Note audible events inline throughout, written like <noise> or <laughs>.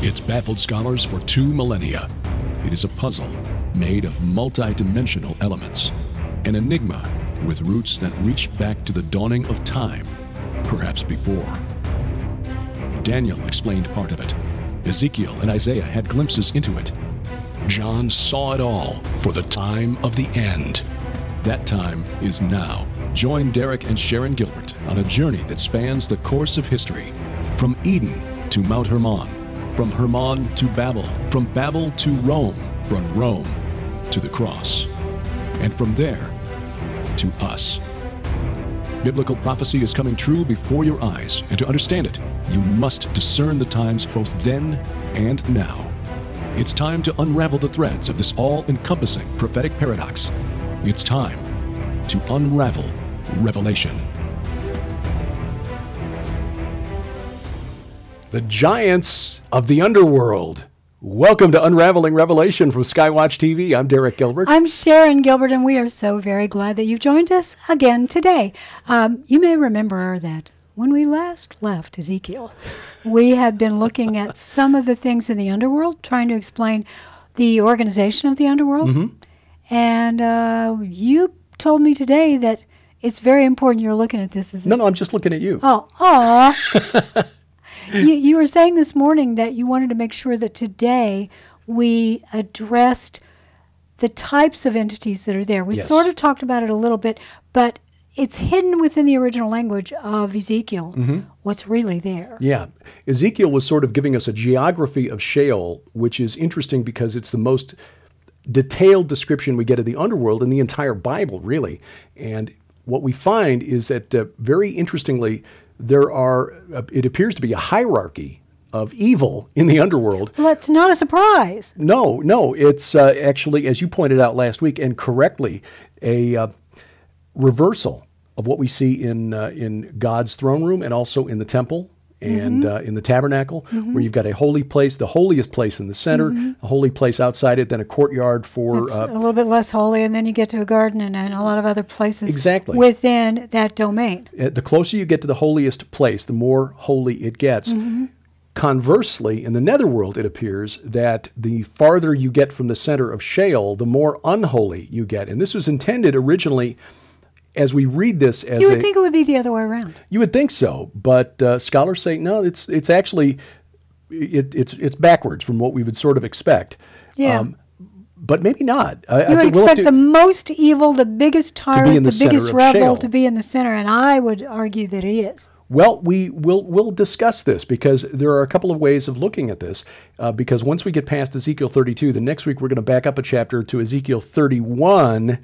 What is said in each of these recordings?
It's baffled scholars for two millennia. It is a puzzle made of multi-dimensional elements, an enigma with roots that reach back to the dawning of time, perhaps before. Daniel explained part of it. Ezekiel and Isaiah had glimpses into it. John saw it all for the time of the end. That time is now. Join Derek and Sharon Gilbert on a journey that spans the course of history from Eden to Mount Hermon, from Hermon to Babel, from Babel to Rome, from Rome to the cross, and from there to us. Biblical prophecy is coming true before your eyes, and to understand it, you must discern the times both then and now. It's time to unravel the threads of this all encompassing prophetic paradox. It's time to unravel Revelation. The giants of the underworld. Welcome to Unraveling Revelation from Skywatch TV. I'm Derek Gilbert. I'm Sharon Gilbert, and we are so very glad that you've joined us again today. Um, you may remember that when we last left Ezekiel, we had been looking at <laughs> some of the things in the underworld, trying to explain the organization of the underworld. Mm-hmm. And uh, you told me today that it's very important you're looking at this. As no, no, I'm just looking at you. Oh, aw. <laughs> you, you were saying this morning that you wanted to make sure that today we addressed the types of entities that are there. We Yes. sort of talked about it a little bit, but it's hidden within the original language of Ezekiel what's really there. Yeah. Ezekiel was sort of giving us a geography of Sheol, which is interesting because it's the most detailed description we get of the underworld in the entire Bible, really. And what we find is that, uh, very interestingly, there are, uh, it appears to be a hierarchy of evil in the underworld. Well, it's not a surprise. No, no, it's uh, actually, as you pointed out last week, and correctly, a uh, reversal of what we see in uh, in God's throne room and also in the temple and Mm-hmm. uh, in the tabernacle, where you've got a holy place, the holiest place in the center, a holy place outside it, then a courtyard for. Mm-hmm. Uh, a little bit less holy, and then you get to a garden and, and a lot of other places Exactly. within that domain. uh, the closer you get to the holiest place, the more holy it gets. Mm-hmm. Conversely, in the netherworld, it appears that the farther you get from the center of Sheol, the more unholy you get. And this was intended originally, as we read this, as You a, would think it would be the other way around. you would think so, but uh, scholars say no. It's it's actually it, it's it's backwards from what we would sort of expect. Yeah. but maybe not. I, I You would think we'll have expect to- the most evil, the biggest tyrant, the the, biggest rebel Sheol. to be in the center, and I would argue that it is. Well, we will we'll discuss this because there are a couple of ways of looking at this. Uh, because once we get past Ezekiel 32, the next week we're going to back up a chapter to Ezekiel 31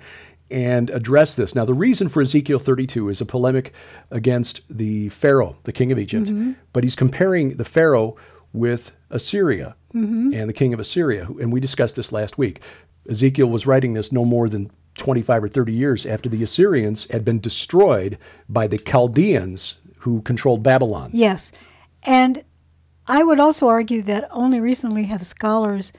and address this. Now, the reason for Ezekiel 32 is a polemic against the Pharaoh, the king of Egypt, mm-hmm. but he's comparing the Pharaoh with Assyria mm-hmm. and the king of Assyria, and we discussed this last week. Ezekiel was writing this no more than 25 or 30 years after the Assyrians had been destroyed by the Chaldeans who controlled Babylon. Yes. And I would also argue that only recently have scholars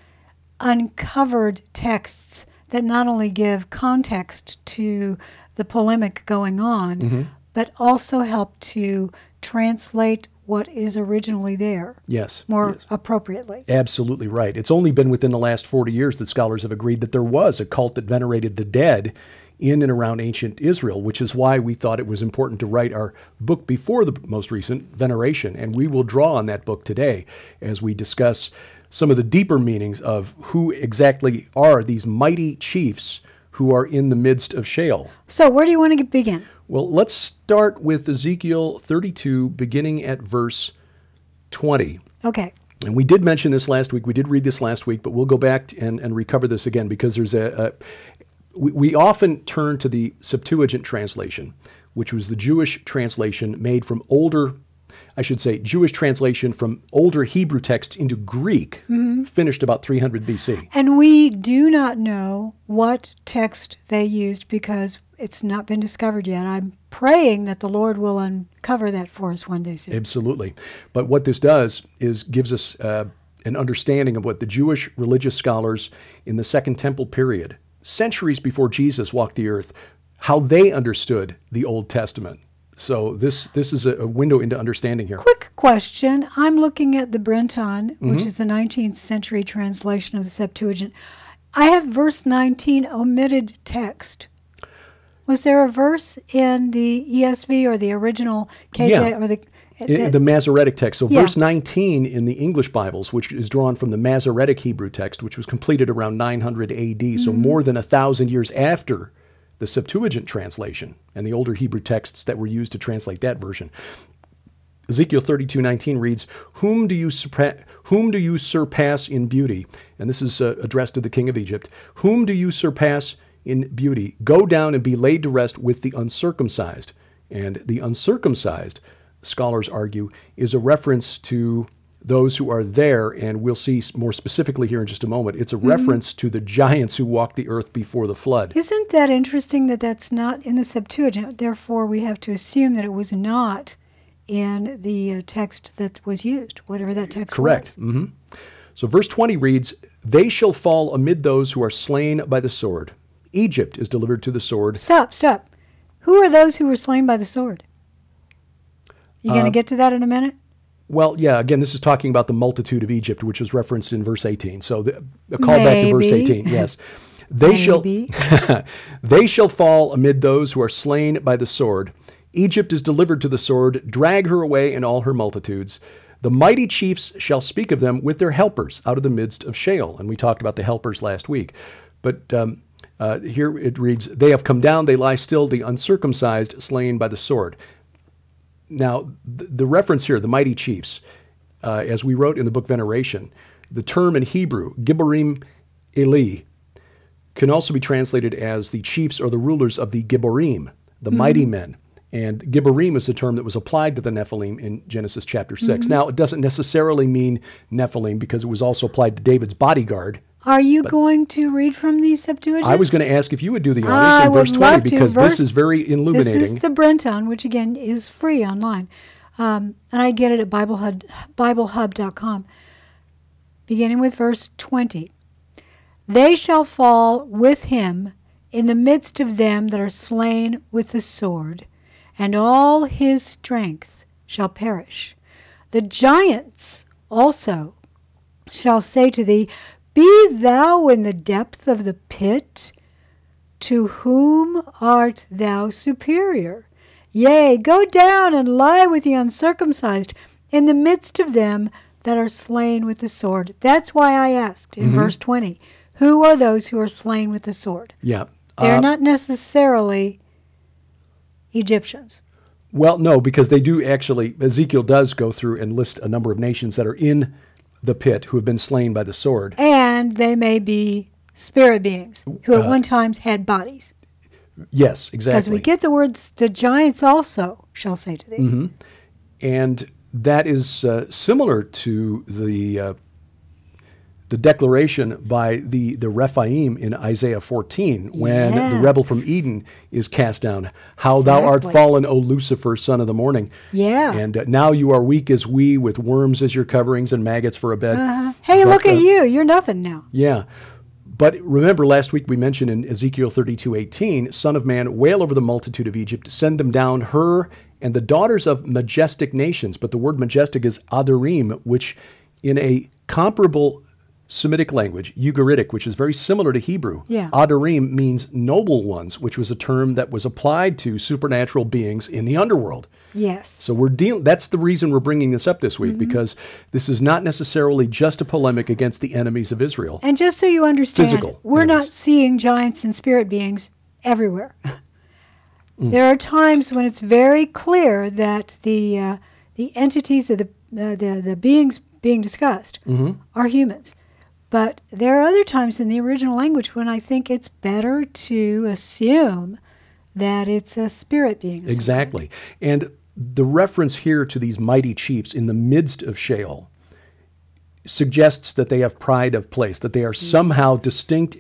uncovered texts that not only give context to the polemic going on, Mm-hmm. but also help to translate what is originally there Yes. more yes. appropriately. Absolutely right. It's only been within the last 40 years that scholars have agreed that there was a cult that venerated the dead in and around ancient Israel, which is why we thought it was important to write our book before the most recent veneration. And we will draw on that book today as we discuss some of the deeper meanings of who exactly are these mighty chiefs who are in the midst of Sheol. So, where do you want to begin? Well, let's start with Ezekiel 32, beginning at verse 20. Okay. And we did mention this last week. We did read this last week, but we'll go back and, and recover this again because there's a. a we, we often turn to the Septuagint translation, which was the Jewish translation made from older, I should say, Jewish translation from older Hebrew texts into Greek, finished about 300 BC. And we do not know what text they used because it's not been discovered yet. I'm praying that the Lord will uncover that for us one day soon. Absolutely. But what this does is gives us uh, an understanding of what the Jewish religious scholars in the Second Temple period, centuries before Jesus walked the earth, how they understood the Old Testament. So this this is a, window into understanding here. Quick question. I'm looking at the Brenton, which Mm-hmm. is the 19th century translation of the Septuagint. I have verse 19 omitted text. Was there a verse in the ESV or the original KJ Yeah. or the the Masoretic text. So Yeah. verse 19 in the English Bibles, which is drawn from the Masoretic Hebrew text, which was completed around 900 AD, so Mm-hmm. more than a thousand years after the Septuagint translation and the older Hebrew texts that were used to translate that version. Ezekiel 32:19 reads, "Whom do you surpa- whom do you surpass in beauty?" And this is uh, addressed to the king of Egypt. "Whom do you surpass in beauty? Go down and be laid to rest with the uncircumcised." And the uncircumcised, scholars argue, is a reference to those who are there, and we'll see more specifically here in just a moment. It's a reference to the giants who walked the earth before the flood. Isn't that interesting that that's not in the Septuagint? Therefore, we have to assume that it was not in the uh, text that was used, whatever that text Correct. was. hmm So verse 20 reads, They shall fall amid those who are slain by the sword. Egypt is delivered to the sword. Stop, stop. Who are those who were slain by the sword? You Uh, going to get to that in a minute? Well, yeah, again, this is talking about the multitude of Egypt, which is referenced in verse 18. So the, a callback to verse 18, yes. <laughs> They shall, Maybe. <laughs> they shall fall amid those who are slain by the sword. Egypt is delivered to the sword. Drag her away in all her multitudes. The mighty chiefs shall speak of them with their helpers out of the midst of Sheol. And we talked about the helpers last week. But um, uh, here it reads, They have come down, they lie still, the uncircumcised slain by the sword. Now, the, the reference here, the mighty chiefs, uh, as we wrote in the book Veneration, the term in Hebrew, Gibborim Eli, can also be translated as the chiefs or the rulers of the Gibborim, the mighty men. And Gibborim is the term that was applied to the Nephilim in Genesis chapter 6. Now, it doesn't necessarily mean Nephilim because it was also applied to David's bodyguard. Are you going to read from the Septuagint? I was going to ask if you would do the honors I in verse 20 because Verse- this is very illuminating. This is the Brenton, which again is free online. Um, and I get it at BibleHub, BibleHub.com. Beginning with verse 20. They shall fall with him in the midst of them that are slain with the sword, and all his strength shall perish. The giants also shall say to thee, Be thou in the depth of the pit? To whom art thou superior? Yea, go down and lie with the uncircumcised in the midst of them that are slain with the sword. That's why I asked in verse 20, Who are those who are slain with the sword? yeah. They're Uh, not necessarily Egyptians. Well, no, because they do actually, Ezekiel does go through and list a number of nations that are in the pit who have been slain by the sword. And they may be spirit beings who at one time had bodies. Yes, exactly. Because we get the words, the giants also shall say to thee. Mm-hmm. and that is uh, similar to the uh, the declaration by the the Rephaim in Isaiah 14 when the rebel from Eden is cast down. How thou art fallen, O Lucifer, son of the morning. Yeah. And uh, now you are weak as we, with worms as your coverings and maggots for a bed. Uh-huh. Hey, But, look uh, at you. You're nothing now. Yeah. But remember, last week we mentioned in Ezekiel 32 18, Son of man, wail over the multitude of Egypt, send them down, her and the daughters of majestic nations. But the word majestic is Adarim, which in a comparable Semitic language, Ugaritic, which is very similar to Hebrew, Yeah. Adarim means noble ones, which was a term that was applied to supernatural beings in the underworld. Yes. So we're dealing. That's the reason we're bringing this up this week Mm-hmm. because this is not necessarily just a polemic against the enemies of Israel. and just so you understand, Physical we're enemies. not seeing giants and spirit beings everywhere. Mm. There are times when it's very clear that the uh, the entities of the, uh, the the beings being discussed Mm-hmm. are humans. But there are other times in the original language when I think it's better to assume that it's a spirit being. of some kind. Exactly. And the reference here to these mighty chiefs in the midst of Sheol suggests that they have pride of place, that they are somehow distinct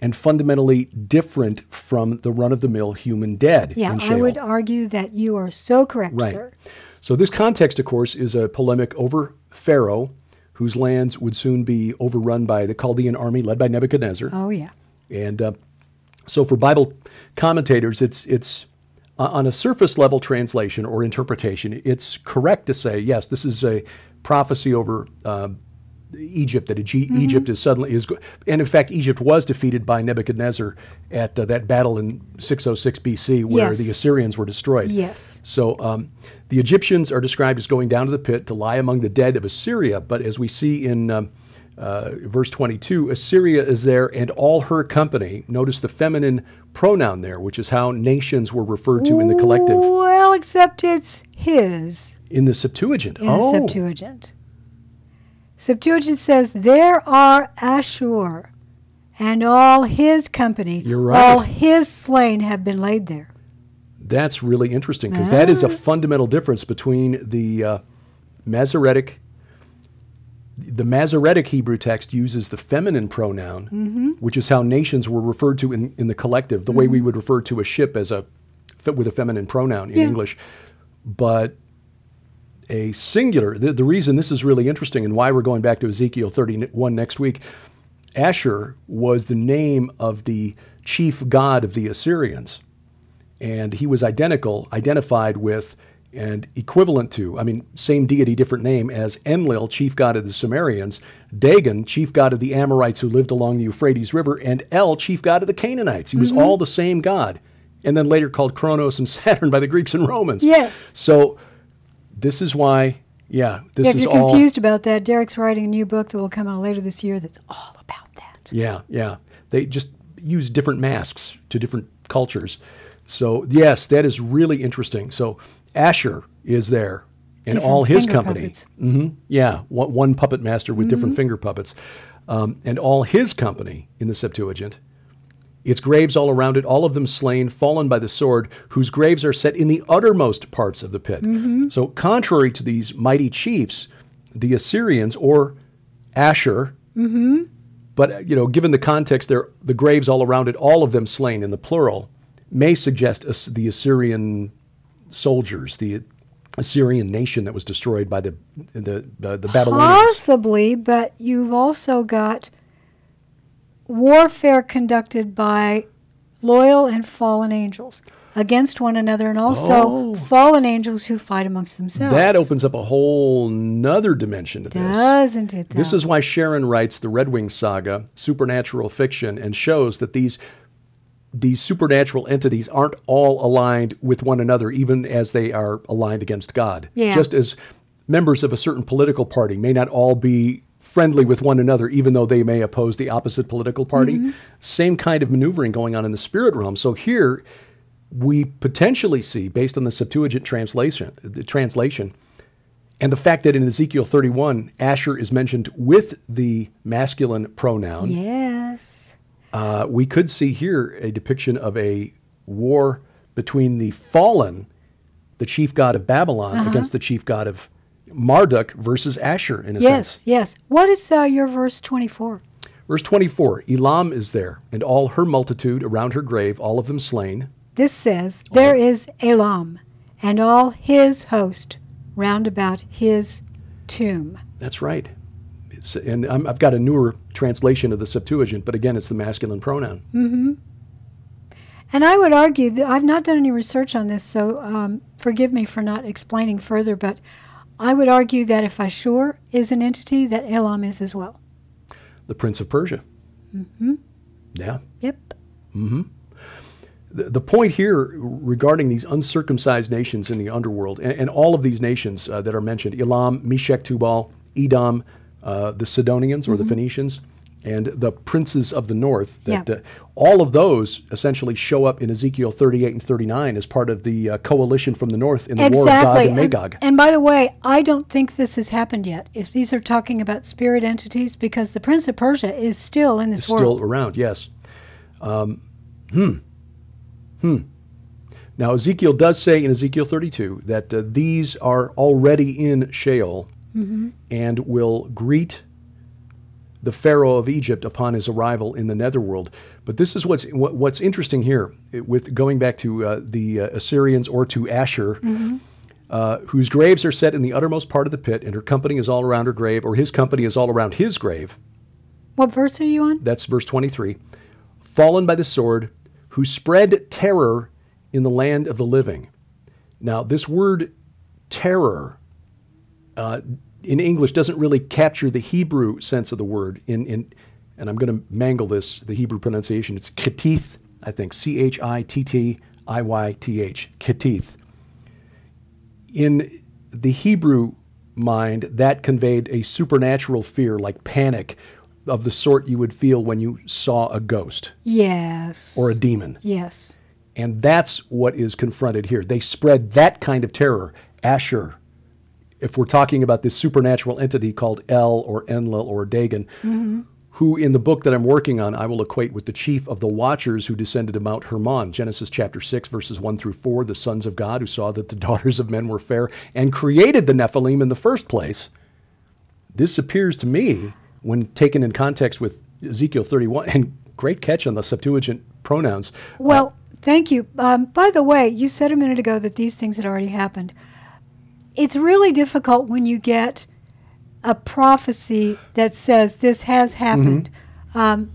and fundamentally different from the run of the mill human dead Yeah, I would argue that you are so correct, Right. sir. So this context, of course, is a polemic over Pharaoh, whose lands would soon be overrun by the Chaldean army led by Nebuchadnezzar. Oh yeah. And uh, so for Bible commentators, it's it's uh, on a surface level translation or interpretation, it's correct to say, yes, this is a prophecy over um, Egypt that mm-hmm. Egypt is suddenly is, and in fact, Egypt was defeated by Nebuchadnezzar at uh, that battle in 606 BC, where yes. the Assyrians were destroyed. Yes. So um, the Egyptians are described as going down to the pit to lie among the dead of Assyria, but as we see in um, uh, verse 22, Assyria is there and all her company. Notice the feminine pronoun there, which is how nations were referred to in the collective. Well, except it's his. In the Septuagint. In oh. the Septuagint. Septuagint says, There are Ashur and all his company. You're right. All his slain have been laid there. That's really interesting because ah. that is a ah. fundamental difference between the uh, Masoretic. The Masoretic Hebrew text uses the feminine pronoun, mm-hmm. which is how nations were referred to in, in the collective, the mm-hmm. way we would refer to a ship as a with a feminine pronoun in yeah. English. But a singular. The, the, reason this is really interesting and why we're going back to Ezekiel 31 next week, Asher was the name of the chief god of the Assyrians. And he was identical, identified with, and equivalent to, I mean, same deity, different name, as Enlil, chief god of the Sumerians, Dagon, chief god of the Amorites who lived along the Euphrates River, and El, chief god of the Canaanites. He was mm-hmm. all the same god. And then later called Kronos and <laughs> Saturn by the Greeks and Romans. Yes. So this is why, yeah, this yeah, if is you're confused about that, Derek's writing a new book that will come out later this year that's all about that. Yeah, yeah. They just use different masks to different cultures. So, yes, that is really interesting. So, Asher is there and all his company. Mm-hmm. Yeah, one, one, puppet master with mm-hmm. different finger puppets. Um, and all his company in the Septuagint its graves all around it, all of them slain, fallen by the sword, whose graves are set in the uttermost parts of the pit. Mm-hmm. So, contrary to these mighty chiefs, the Assyrians or Asher, mm-hmm. but you know, given the context, there the graves all around it, all of them slain in the plural, may suggest the Assyrian soldiers, the Assyrian nation that was destroyed by the the, the, the Babylonians. Possibly, but you've also got warfare conducted by loyal and fallen angels against one another and also oh. fallen angels who fight amongst themselves. That opens up a whole nother dimension to Doesn't this. Doesn't it? Though? This is why Sharon writes the Redwing saga, supernatural fiction, and shows that these these supernatural entities aren't all aligned with one another, even as they are aligned against God. Yeah. Just as members of a certain political party may not all be friendly with one another, even though they may oppose the opposite political party. Mm-hmm. Same kind of maneuvering going on in the spirit realm. So here, we potentially see, based on the Septuagint translation, the translation, and the fact that in Ezekiel 31, Asher is mentioned with the masculine pronoun. Yes. Uh, we could see here a depiction of a war between the fallen, the chief god of Babylon, uh-huh. against the chief god of Marduk versus Asher in a yes, sense. Yes, yes. What is uh, your verse 24? Verse 24 Elam is there, and all her multitude around her grave, all of them slain. This says, There is Elam, and all his host round about his tomb. That's right. It's, and i have got a newer translation of the Septuagint, but again, it's the masculine pronoun. Mm-hmm. And I would argue that I've not done any research on this, so um, forgive me for not explaining further, but I would argue that if Ashur is an entity, that Elam is as well. The Prince of Persia. Mm-hmm. Yeah. Yep. Mm-hmm. The, the point here regarding these uncircumcised nations in the underworld, and, and all of these nations uh, that are mentioned, Elam, Meshech, Tubal, Edom, uh, the Sidonians or mm-hmm. the Phoenicians, and the princes of the north. That yeah. uh, all of those essentially show up in Ezekiel 38 and 39 as part of the uh, coalition from the north in the exactly. war of Gog and Magog. And, and, by the way, I don't think this has happened yet. If these are talking about spirit entities, because the prince of Persia is still in this it's world, still around. Yes. Um, hmm. Hmm. Now Ezekiel does say in Ezekiel 32 that uh, these are already in Sheol mm-hmm. and will greet the Pharaoh of Egypt upon his arrival in the netherworld. But this is what's what, what's interesting here, with going back to uh, the uh, Assyrians or to Asher, mm-hmm. uh, whose graves are set in the uttermost part of the pit, and her company is all around her grave, or his company is all around his grave. What verse are you on? That's verse 23. Fallen by the sword, who spread terror in the land of the living. Now, this word terror uh, in English doesn't really capture the Hebrew sense of the word. In, in and I'm going to mangle this, the Hebrew pronunciation. It's Chittith, I think, C H I T T I Y T H, Chittith. In the Hebrew mind, that conveyed a supernatural fear, like panic, of the sort you would feel when you saw a ghost Yes. or a demon. Yes. And that's what is confronted here. They spread that kind of terror. Asher, if we're talking about this supernatural entity called El or Enlil or Dagon, who in the book that I'm working on, I will equate with the chief of the watchers who descended to Mount Hermon, Genesis chapter 6, verses 1 through 4, the sons of God who saw that the <laughs> daughters of men were fair and created the Nephilim in the first place. This appears to me, when taken in context with Ezekiel 31, <laughs> and great catch on the Septuagint pronouns. Well, thank you. Um, by the way, you said a minute ago that these things had already happened. It's really difficult when you get a prophecy that says this has mm-hmm. happened. Um,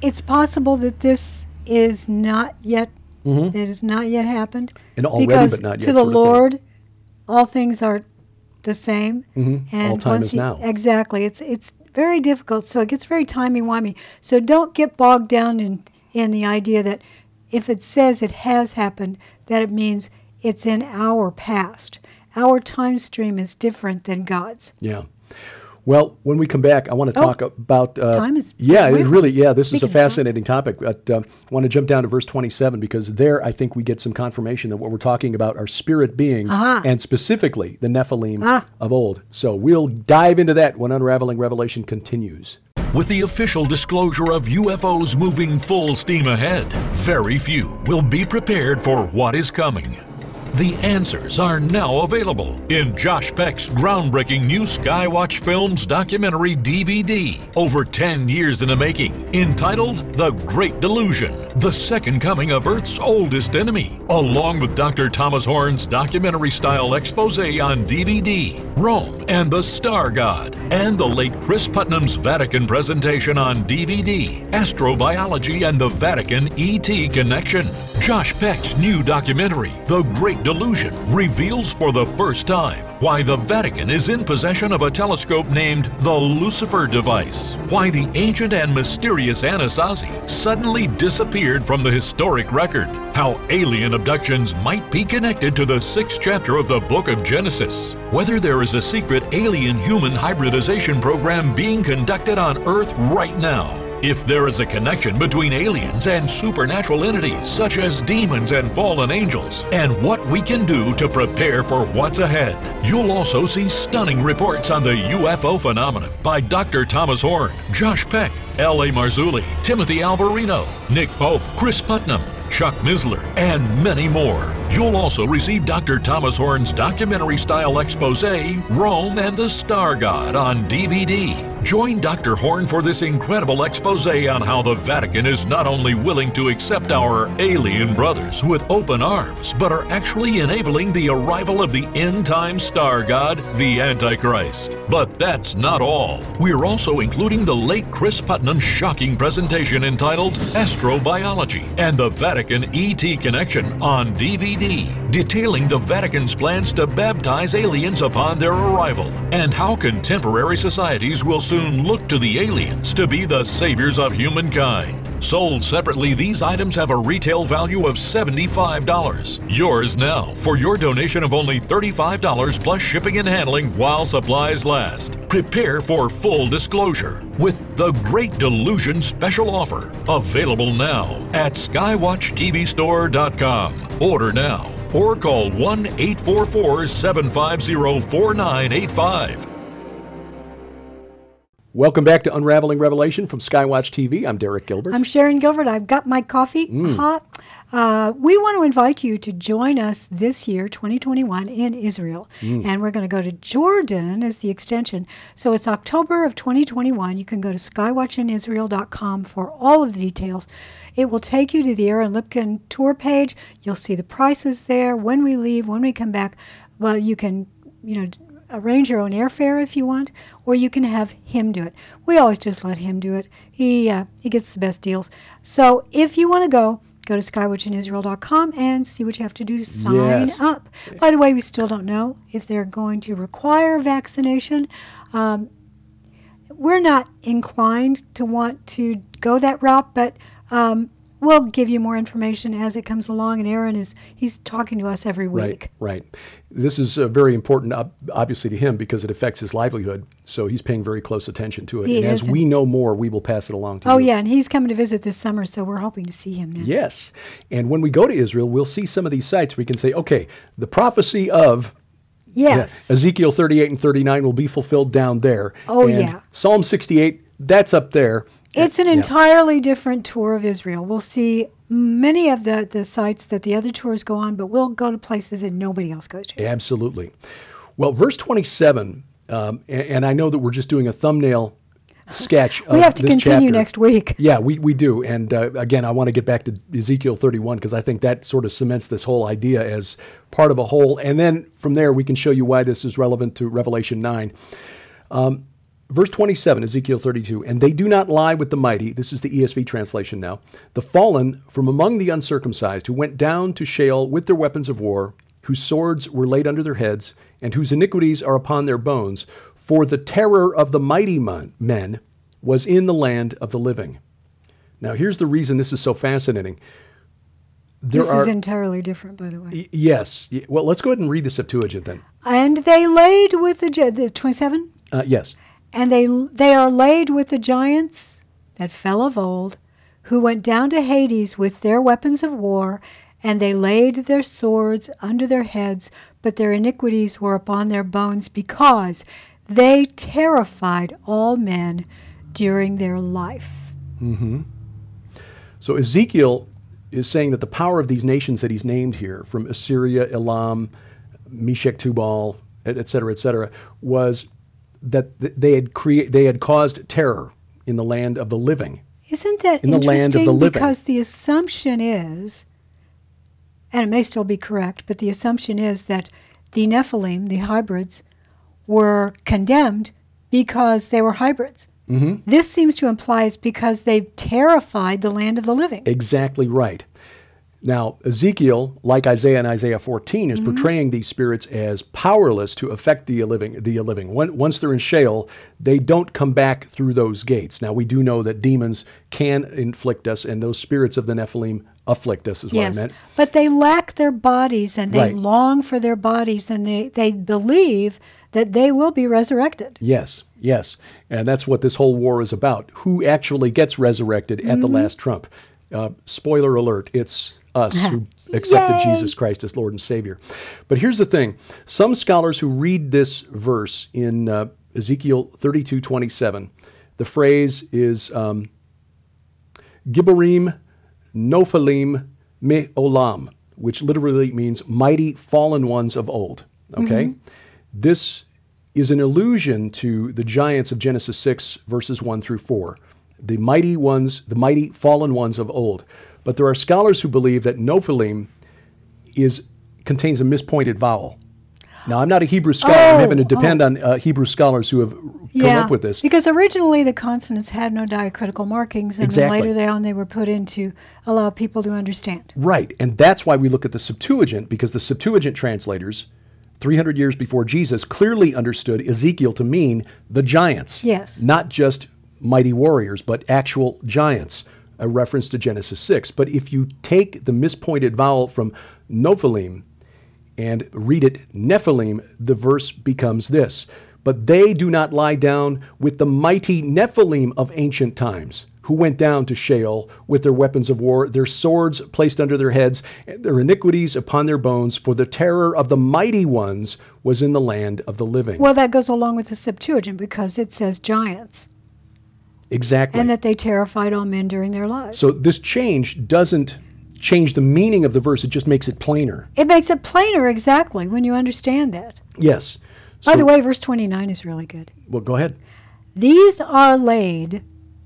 it's possible that this is not yet mm-hmm. that has not yet happened. And already because but not yet to the of thing. Lord, all things are the same. Mm-hmm. And All time once is you, now. Exactly. It's it's very difficult. So it gets very timey wimey. So don't get bogged down in in the idea that if it says it has happened, that it means it's in our past. Our time stream is different than God's. Yeah. Well, when we come back, I want to Oh, talk about. Uh, time is yeah, it really. Yeah, this is a fascinating topic. But uh, I want to jump down to verse 27 because there, I think we get some confirmation that what we're talking about are spirit beings, Aha. and specifically the Nephilim Ah. of old. So we'll dive into that when unraveling Revelation continues. With the official disclosure of UFOs moving full steam ahead, very few will be prepared for what is coming. The answers are now available in Josh Peck's groundbreaking new Skywatch Films documentary DVD, over 10 years in the making, entitled The Great Delusion The Second Coming of Earth's Oldest Enemy, along with Dr. Thomas Horn's documentary style expose on DVD, Rome and the Star God, and the late Cris Putnam's Vatican presentation on DVD, Astrobiology and the Vatican ET Connection. Josh Peck's new documentary, The Great Delusion, reveals for the first time why the Vatican is in possession of a telescope named the Lucifer device, why the ancient and mysterious Anasazi suddenly disappeared from the historic record, how alien abductions might be connected to the sixth chapter of the book of Genesis, whether there is a secret alien human hybridization program being conducted on Earth right now. If there is a connection between aliens and supernatural entities such as demons and fallen angels, and what we can do to prepare for what's ahead. You'll also see stunning reports on the UFO phenomenon by Dr. Thomas Horn, Josh Peck, L.A. Marzulli, Timothy Alberino, Nick Pope, Cris Putnam, Chuck Missler, and many more. You'll also receive Dr. Thomas Horn's documentary style expose, Rome and the Star God, on DVD. Join Dr. Horn for this incredible expose on how the Vatican is not only willing to accept our alien brothers with open arms, but are actually enabling the arrival of the end time star god, the Antichrist. But that's not all. We're also including the late Cris Putnam's shocking presentation entitled Astrobiology and the Vatican ET Connection on DVD, detailing the Vatican's plans to baptize aliens upon their arrival and how contemporary societies will soon look to the aliens to be the saviors of humankind. Sold separately, these items have a retail value of $75. Yours now for your donation of only $35 plus shipping and handling while supplies last. Prepare for full disclosure with the Great Delusion special offer. Available now at SkywatchTVStore.com. Order now or call 1 844 750 4985. Welcome back to Unraveling Revelation from Skywatch TV. I'm Derek Gilbert. I'm Sharon Gilbert. I've got my coffee Mm. hot. Uh, we want to invite you to join us this year, 2021, in Israel. Mm. And we're going to go to Jordan as the extension. So it's October of 2021. You can go to skywatchinisrael.com for all of the details. It will take you to the Aaron Lipkin tour page. You'll see the prices there, when we leave, when we come back. Well, you can, you know, arrange your own airfare if you want, or you can have him do it. We always just let him do it. He uh, he gets the best deals. So if you want to go, go to skywatchingisrael.com and see what you have to do to sign Yes. up. By the way, we still don't know if they're going to require vaccination. Um, we're not inclined to want to go that route, but um, we'll give you more information as it comes along. And Aaron is he's talking to us every week. Right, right. This is uh, very important, obviously, to him because it affects his livelihood. So he's paying very close attention to it. He and as we know more, we will pass it along to him. Oh you. yeah, and he's coming to visit this summer, so we're hoping to see him then. Yes. And when we go to Israel, we'll see some of these sites. We can say, okay, the prophecy of Yes. Ezekiel 38 and 39 will be fulfilled down there. Oh, And yeah. Psalm 68, that's up there. It's an Yeah. entirely different tour of Israel. We'll see many of the, the sites that the other tours go on, but we'll go to places that nobody else goes to. Absolutely. Well, verse 27, um, and, and I know that we're just doing a thumbnail sketch. <laughs> We have to continue chapter. next week. <laughs> Yeah, we, we do. And uh, again, I want to get back to Ezekiel 31 because I think that sort of cements this whole idea as part of a whole. And then from there, we can show you why this is relevant to Revelation 9. Um, verse 27, Ezekiel 32, and they do not lie with the mighty. This is the ESV translation now. The fallen from among the uncircumcised who went down to Sheol with their weapons of war, whose swords were laid under their heads, and whose iniquities are upon their bones. For the terror of the mighty men was in the land of the living. Now, here's the reason this is so fascinating. There This are, is entirely different, by the way. y- yes. Well, let's go ahead and read the Septuagint then. And they laid with the, the 27? Uh, yes. And they, they are laid with the giants that fell of old, who went down to Hades with their weapons of war, and they laid their swords under their heads, but their iniquities were upon their bones, because they terrified all men during their life. Mm-hmm. So Ezekiel is saying that the power of these nations that he's named here, from Assyria, Elam, Meshech, Tubal, et et cetera, et cetera, was that they had create they had caused terror in the land of the living. Isn't that In the land of interesting? the living. Because the assumption is, and it may still be correct, but the assumption is that the Nephilim, the hybrids, were condemned because they were hybrids. Mm-hmm. This seems to imply it's because they terrified the land of the living. Exactly right. Now, Ezekiel, like Isaiah and Isaiah 14, Mm-hmm. is portraying these spirits as powerless to affect the living. The living. When, once they're in Sheol, they don't come back through those gates. Now, we do know that demons can inflict us, and those spirits of the Nephilim afflict us, is what yes, I meant. but they lack their bodies and they Right. long for their bodies and they, they believe that they will be resurrected. Yes, yes. And that's what this whole war is about. Who actually gets resurrected at the Mm-hmm. last trump? Uh, spoiler alert, it's us who <laughs> accepted Yay! Jesus Christ as Lord and Savior. But here's the thing some scholars who read this verse in uh, Ezekiel 32 27, the phrase is um, Gibborim Nophalim Me Olam, which literally means mighty fallen ones of old. Okay? This is an allusion to the giants of Genesis 6, verses 1 through 4, the mighty ones, the mighty fallen ones of old. But there are scholars who believe that Nophalim is, contains a mispointed vowel. Now, I'm not a Hebrew scholar. I'm Oh, having to depend on uh, Hebrew scholars who have come up with this. Because originally the consonants had no diacritical markings, and Exactly. then later they on they were put in to allow people to understand. Right. And that's why we look at the Septuagint, because the Septuagint translators, 300 years before Jesus, clearly understood Ezekiel to mean the giants. Yes. Not just mighty warriors, but actual giants, a reference to Genesis 6. But if you take the mispointed vowel from Nophalim and read it Nephilim, the verse becomes this But they do not lie down with the mighty Nephilim of ancient times, who went down to Sheol with their weapons of war, their swords placed under their heads, and their iniquities upon their bones, for the terror of the mighty ones was in the land of the living. Well, that goes along with the Septuagint because it says giants, exactly. and that they terrified all men during their lives. so this change doesn't change the meaning of the verse, it just makes it plainer. it makes it plainer exactly when you understand that. Yes. By So- the way, verse 29 is really good. well, go ahead. These are laid,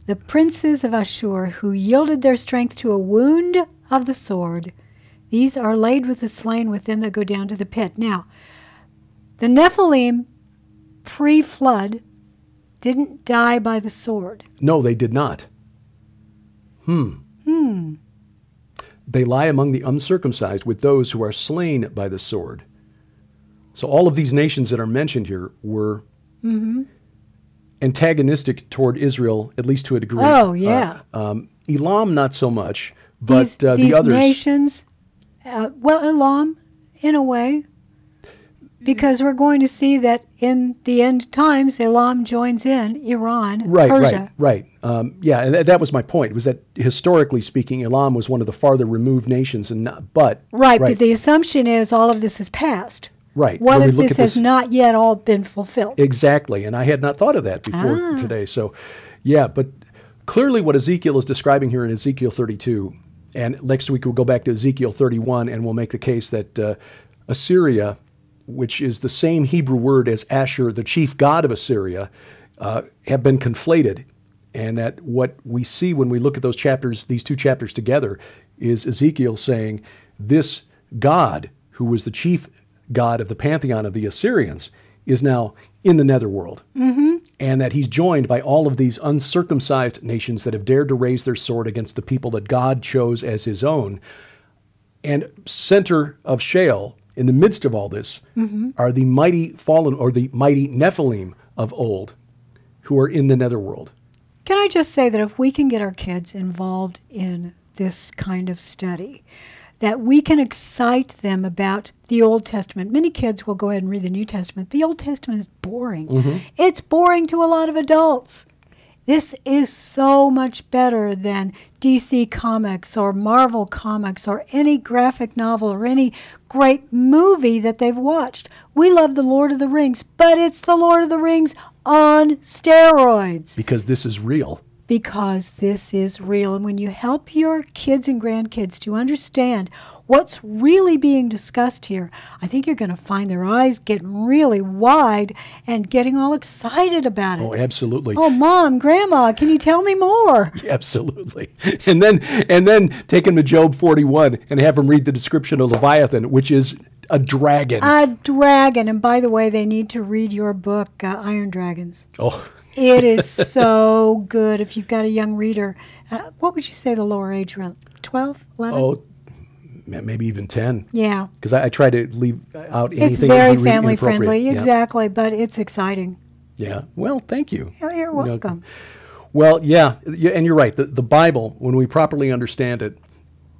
the princes of Ashur, who yielded their strength to a wound of the sword. These are laid with the slain with them that go down to the pit. Now, the Nephilim pre flood didn't die by the sword. No, they did not. Hmm. Hmm. They lie among the uncircumcised with those who are slain by the sword. So all of these nations that are mentioned here were antagonistic toward Israel, at least to a degree. Oh, yeah. Uh, um, Elam, not so much, but these uh, these the others. nations, uh, well, Elam, in a way, because we're going to see that in the end times, Elam joins in Iran, Right, Persia. right, right. Um, yeah, and that, that was my point. Was that historically speaking, Elam was one of the farther removed nations, and not, but Right, right, but the assumption is all of this is past. Right, What when if this has this- not yet all been fulfilled? Exactly, and I had not thought of that before Ah. today. So, yeah, but clearly what Ezekiel is describing here in Ezekiel 32, and next week we'll go back to Ezekiel 31, and we'll make the case that uh, Assyria, which is the same Hebrew word as Asher, the chief god of Assyria, uh, have been conflated, and that what we see when we look at those chapters, these two chapters together, is Ezekiel saying this God, who was the chief god of the pantheon of the Assyrians, is now in the netherworld. Mm-hmm. And that he's joined by all of these uncircumcised nations that have dared to raise their sword against the people that God chose as his own. And center of Sheol, in the midst of all this, mm-hmm. are the mighty fallen or the mighty Nephilim of old who are in the netherworld. Can I just say that if we can get our kids involved in this kind of study, that we can excite them about the Old Testament. Many kids will go ahead and read the New Testament. The Old Testament is boring. Mm-hmm. It's boring to a lot of adults. This is so much better than DC Comics or Marvel Comics or any graphic novel or any great movie that they've watched. We love The Lord of the Rings, but it's The Lord of the Rings on steroids Because this is real. Because this is real. And when you help your kids and grandkids to understand what's really being discussed here, I think you're going to find their eyes getting really wide and getting all excited about it. Oh, absolutely. Oh, mom, grandma, can you tell me more? <laughs> Absolutely. And then and then take them to Job 41 and have them read the description of Leviathan, which is a dragon. A dragon. And by the way, they need to read your book, uh, Iron Dragons. oh, It is so <laughs> good if you've got a young reader. Uh, what would you say the lower age around? 12, 11? oh, maybe even 10. Yeah. Because I, I try to leave out anything. It's very family friendly, Yeah. exactly, but it's exciting. Yeah. Well, thank you. You're, you're You know, welcome. Well, yeah, and you're right. The, the Bible, when we properly understand it,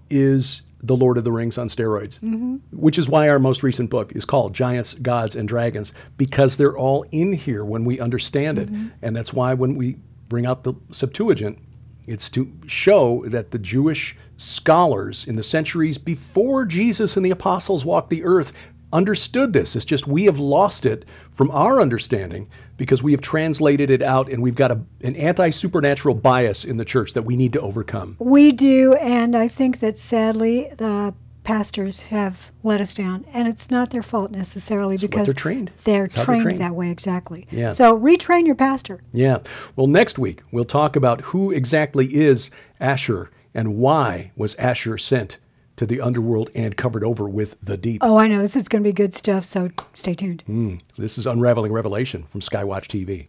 is the Lord of the Rings on steroids, Mm-hmm. which is why our most recent book is called Giants, Gods, and Dragons, because they're all in here when we understand it. Mm-hmm. And that's why when we bring out the Septuagint, it's to show that the Jewish scholars in the centuries before Jesus and the apostles walked the earth understood this. It's just we have lost it from our understanding because we have translated it out and we've got a, an anti supernatural bias in the church that we need to overcome. We do, and I think that sadly the pastors have let us down, and it's not their fault necessarily because they're trained. They're how they're trained, trained. that way, exactly. Yeah. So retrain your pastor. Yeah. Well, next week we'll talk about who exactly is Asher and why was Asher sent to the underworld and covered over with the deep. Oh, I know this is going to be good stuff. So stay tuned. Hmm. This is Unraveling Revelation from Skywatch TV.